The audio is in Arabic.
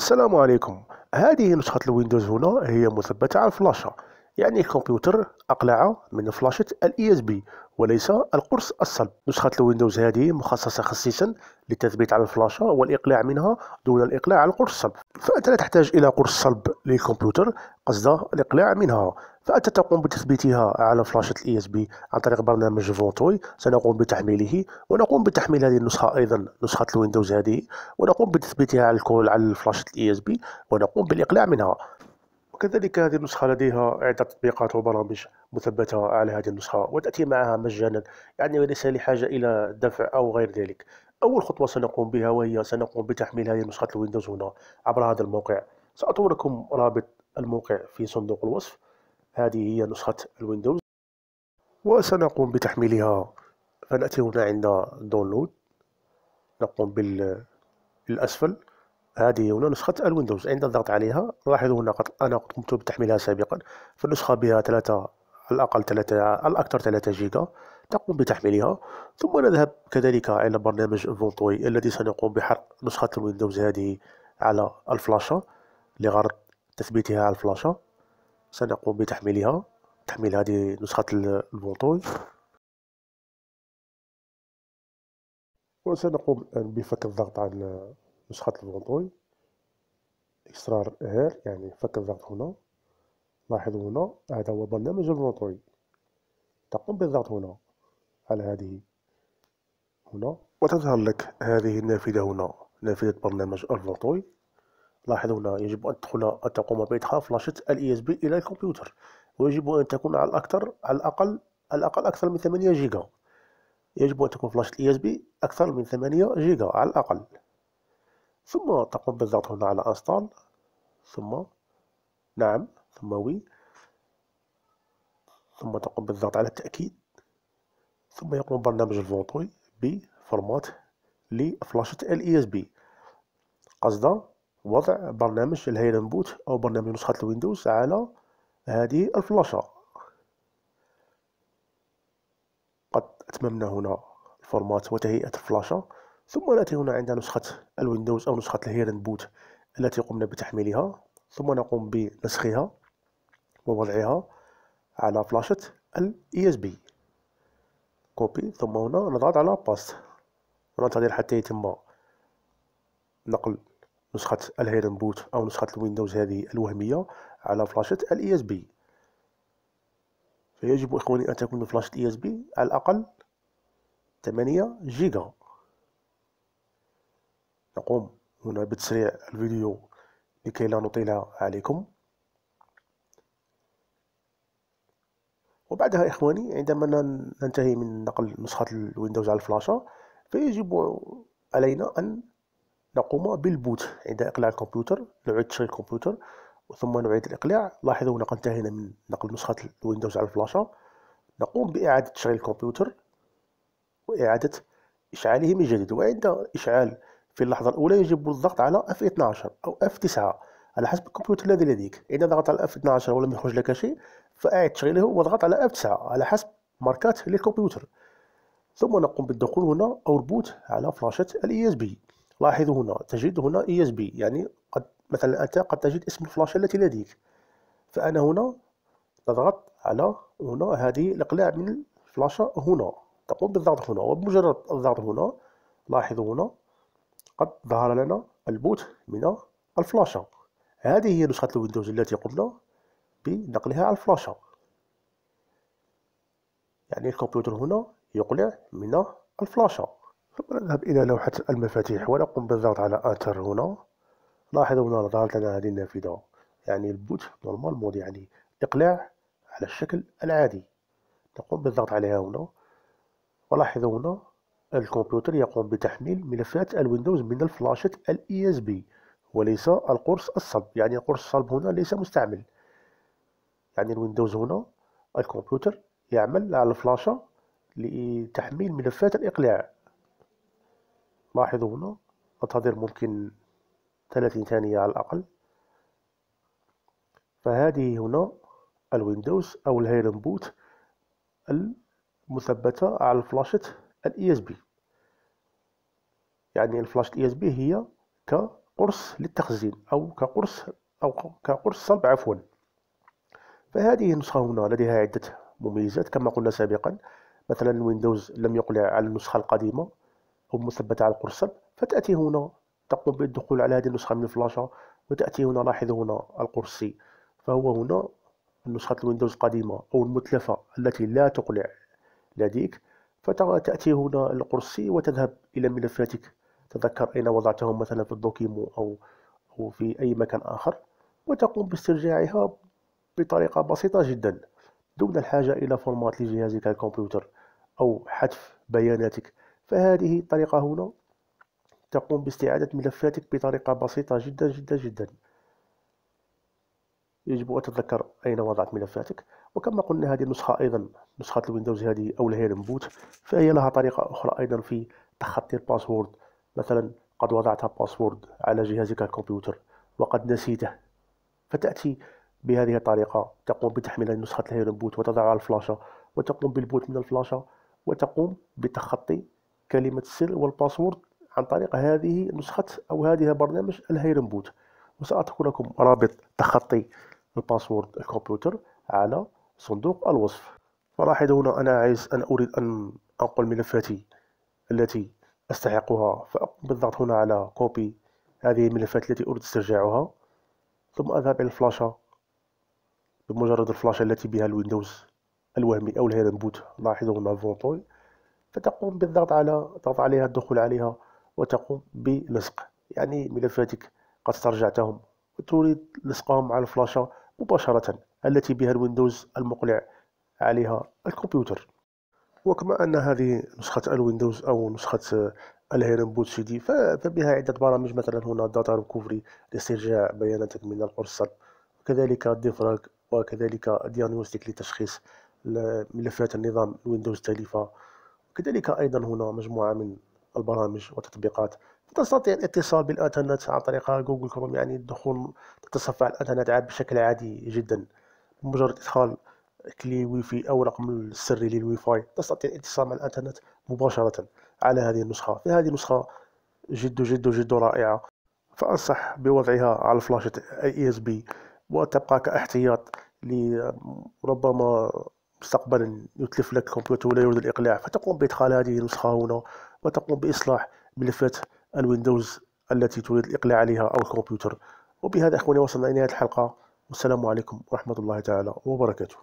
السلام عليكم. هذه نسخة الويندوز هنا هي مثبتة على الفلاشة يعني الكمبيوتر أقلع من فلاشة ال USB وليس القرص الصلب. نسخة الويندوز هذه مخصصة خصيصا للتثبيت على الفلاشة والإقلاع منها دون الإقلاع على القرص الصلب. فأنت لا تحتاج إلى قرص صلب للكمبيوتر قصد الإقلاع منها. فأنت تقوم بتثبيتها على فلاشة ال USB عن طريق برنامج Ventoy سنقوم بتحميله ونقوم بتحميل هذه النسخة أيضا نسخة الويندوز هذه ونقوم بتثبيتها على الكول على فلاشة ال USB ونقوم بالإقلاع منها. وكذلك هذه النسخة لديها عدة تطبيقات وبرامج مثبتة على هذه النسخة وتأتي معها مجانا يعني ليس لحاجة إلى دفع أو غير ذلك. أول خطوة سنقوم بها وهي سنقوم بتحميل هذه نسخة الويندوز هنا عبر هذا الموقع. سأترككم رابط الموقع في صندوق الوصف. هذه هي نسخة الويندوز. وسنقوم بتحميلها. فنأتي هنا عند download نقوم بالأسفل. هذه هنا نسخة الويندوز. عند الضغط عليها لاحظوا هنا قد أنا قمت بتحميلها سابقا. فالنسخة بها ثلاثة على الأقل ثلاثة على الأكثر ثلاثة جيجا. تقوم بتحميلها. ثم نذهب كذلك إلى برنامج Ventoy الذي سنقوم بحرق نسخة الويندوز هذه على الفلاشة. لغرض تثبيتها على الفلاشة سنقوم بتحميلها. تحميل هذه نسخة ال Ventoy وسنقوم بفك الضغط عن نسخة ال Ventoy extract here يعني فك الضغط هنا. لاحظوا هنا هذا هو برنامج ال Ventoy تقوم بالضغط هنا على هذه هنا وتظهر لك هذه النافذة هنا نافذة برنامج ال Ventoy لاحظوا هنا يجب أن تدخل أن تقوم بإدخال فلاشة ال USB إلى الكمبيوتر ويجب أن تكون على الأكثر على الأقل على الأقل أكثر من 8 جيجا. يجب أن تكون فلاشة ال USB أكثر من 8 جيجا على الأقل. ثم تقوم بالضغط هنا على install. ثم نعم ثم oui. ثم تقوم بالضغط على التأكيد. ثم يقوم برنامج ال Ventoy ب format لفلاشة ال USB قصد وضع برنامج ال Hiren Boot أو برنامج نسخة الويندوز على هذه الفلاشة. قد أتممنا هنا ال format وتهيئة الفلاشة. ثم نأتي هنا عند نسخة الويندوز أو نسخة ال Hiren Boot التي قمنا بتحميلها ثم نقوم بنسخها ووضعها على فلاشة ال USB copy ثم هنا نضغط على paste وننتظر حتى يتم نقل نسخة ال Hiren Boot أو نسخة الويندوز هذه الوهمية على فلاشة ال USB فيجب إخواني أن تكون فلاشة USB على الأقل 8 جيجا. نقوم هنا بتسريع الفيديو لكي لا نطيل عليكم. وبعدها إخواني عندما ننتهي من نقل نسخة الويندوز على الفلاشة فيجب علينا أن نقوم بال boot عند إقلاع الكمبيوتر نعيد تشغيل الكمبيوتر ثم نعيد الإقلاع. لاحظوا هنا انتهينا من نقل نسخة الويندوز على الفلاشة. نقوم بإعادة تشغيل الكمبيوتر وإعادة إشعاله من جديد. وعند إشعال في اللحظة الأولى يجب الضغط على F12 أو F9 على حسب الكمبيوتر الذي لديك. إذا ضغطت على F12 ولم يخرج لك شيء فأعد تشغيله واضغط على F9 على حسب ماركات للكمبيوتر. ثم نقوم بالدخول هنا أو البوت على فلاشة ال USB لاحظوا هنا تجد هنا USB يعني قد مثلا أنت قد تجد اسم الفلاشة التي لديك. فأنا هنا نضغط على هنا هذه الإقلاع من الفلاشة هنا. تقوم بالضغط هنا وبمجرد الضغط هنا لاحظوا هنا قد ظهر لنا ال boot من الفلاشة. هذه هي نسخة ال Windows التي قمنا بنقلها على الفلاشة. يعني الكمبيوتر هنا يقلع من الفلاشة. ثم نذهب إلى لوحة المفاتيح ونقوم بالضغط على Enter هنا. لاحظوا هنا ظهرت لنا هذه النافذة. يعني ال boot normal mode يعني إقلاع على الشكل العادي. نقوم بالضغط عليها هنا. ولاحظوا هنا الكمبيوتر يقوم بتحميل ملفات ال Windows من الفلاشة ال USB وليس القرص الصلب. يعني القرص الصلب هنا ليس مستعمل. يعني ال Windows هنا الكمبيوتر يعمل على الفلاشة لتحميل ملفات الإقلاع. لاحظوا هنا انتظر ممكن 30 ثانية على الأقل. فهذه هنا ال Windows أو ال Hiren's Boot المثبتة على فلاشة ال USB يعني الفلاش USB هي كقرص للتخزين أو كقرص أو كقرص صلب عفوا. فهذه النسخة هنا لديها عدة مميزات كما قلنا سابقا. مثلا Windows لم يقلع على النسخة القديمة أو مثبتة على القرص الصلب فتأتي هنا تقوم بالدخول على هذه النسخة من الفلاشة وتأتي هنا لاحظوا هنا القرص C فهو هنا نسخة ال Windows القديمة أو المتلفة التي لا تقلع لديك. فتأتي هنا القرص C وتذهب إلى ملفاتك. تذكر أين وضعتهم مثلا في ال document أو أو في أي مكان آخر وتقوم باسترجاعها بطريقة بسيطة جدا دون الحاجة إلى format لجهازك الكمبيوتر أو حذف بياناتك. فهذه الطريقة هنا تقوم باستعادة ملفاتك بطريقة بسيطة جدا جدا جدا. يجب أن تتذكر أين وضعت ملفاتك. وكما قلنا هذه النسخة أيضا نسخة ال Windows هذه أو ال Hiren's Boot فهي لها طريقة أخرى أيضا في تخطي ال password. مثلا قد وضعت password على جهازك الكمبيوتر وقد نسيته. فتأتي بهذه الطريقة. تقوم بتحميل نسخة ال Hiren's Boot وتضعها على الفلاشة وتقوم بال boot من الفلاشة وتقوم بتخطي كلمة السر وال password عن طريق هذه نسخة أو هذه برنامج ال Hiren's Boot وسأترك لكم رابط تخطي ال password الكمبيوتر على صندوق الوصف. فلاحظوا هنا أنا عايز أن أريد أن أنقل ملفاتي التي أستحقها بالضغط هنا على copy هذه الملفات التي أريد استرجاعها ثم أذهب إلى الفلاشة. بمجرد الفلاشة التي بها ال Windows الوهمي أو ال Hiren's Boot. لاحظوا هنا Ventoy. فتقوم بالضغط على ضغط عليها الدخول عليها وتقوم بلصق. يعني ملفاتك قد استرجعتهم وتريد لصقهم على الفلاشة. مباشرة التي بها ال Windows المقلع عليها الكمبيوتر. وكما أن هذه نسخة ال Windows أو نسخة ال Hiren's Boot CD فبها عدة برامج مثلا هنا data recovery لاسترجاع بياناتك من القرص وكذلك defrag وكذلك diagnostic لتشخيص ملفات النظام ال Windows التالفة وكذلك أيضا هنا مجموعة من البرامج والتطبيقات تستطيع الاتصال بالانترنت عن طريق Google Chrome يعني الدخول تتصفح الانترنت بشكل عادي جدا. بمجرد إدخال clé Wi-Fi أو رقم السري للواي فاي تستطيع الاتصال مع الانترنت مباشرة على هذه النسخة. فهذه نسخة جد جد جد رائعة. فأنصح بوضعها على فلاشة USB وتبقى كاحتياط لربما مستقبلا يتلف لك الكمبيوتر ولا يريد الإقلاع. فتقوم بإدخال هذه النسخة هنا وتقوم بإصلاح ملفات ال Windows التي تريد الإقلاع عليها أو الكمبيوتر. وبهذا إخواني وصلنا إلى نهاية الحلقة. والسلام عليكم ورحمة الله تعالى وبركاته.